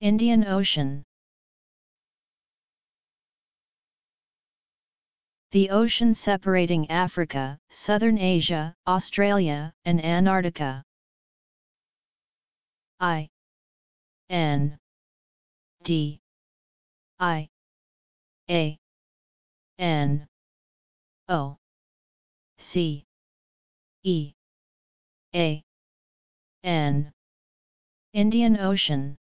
Indian Ocean. The ocean separating Africa, Southern Asia, Australia, and Antarctica. I. N. D. I. A. N. O. C. E. A. N. Indian Ocean.